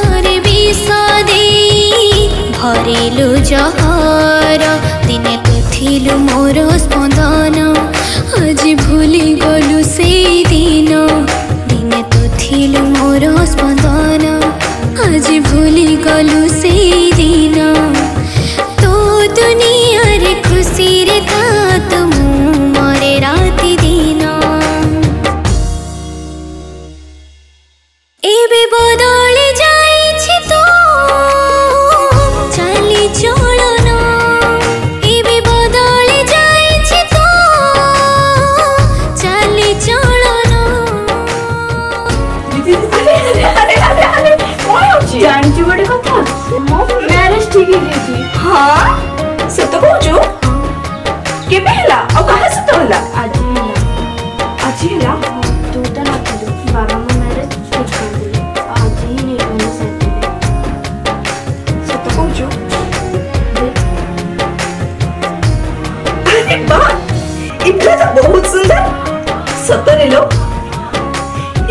Jar विष भरिलु जहर। दिने तू मोर स्पंदन, आज भूली गलु से दिन दिने तू थिलु मोर स्पंदन, आज भूली गलु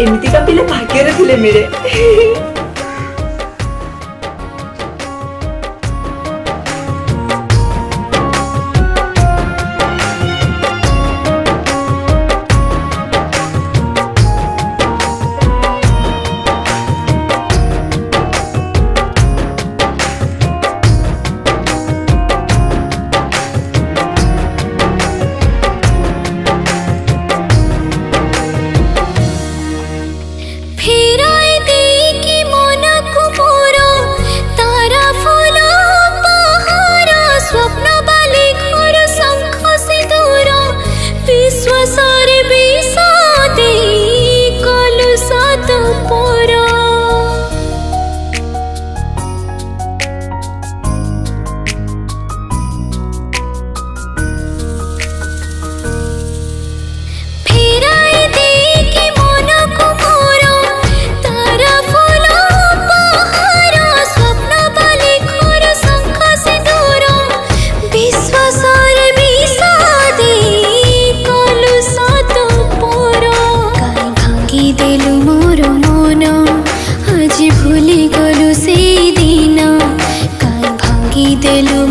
ଏମିତିକା ପିଲା ଭାଗ୍ୟରେ ଥିଲେ ମିଳେ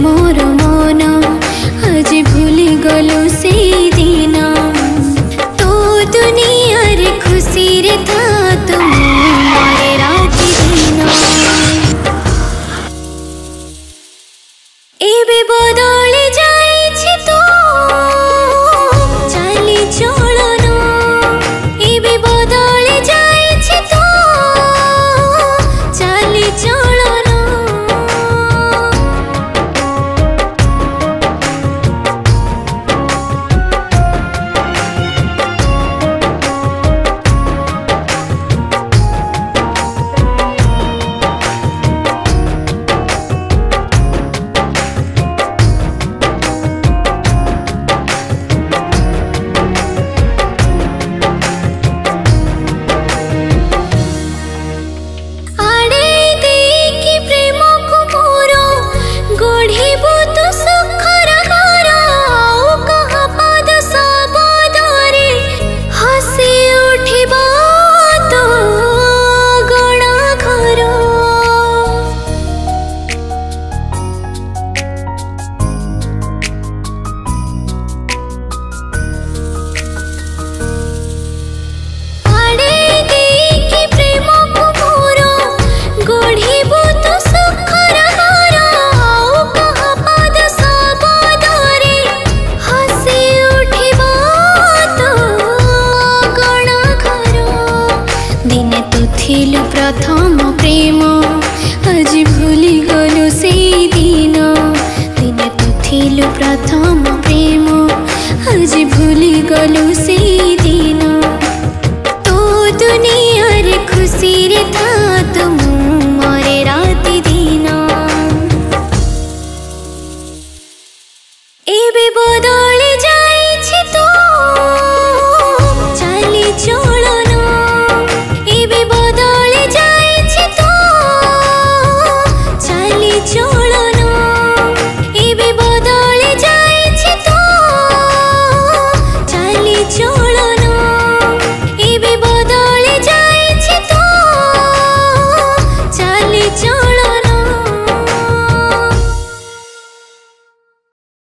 मारु मो न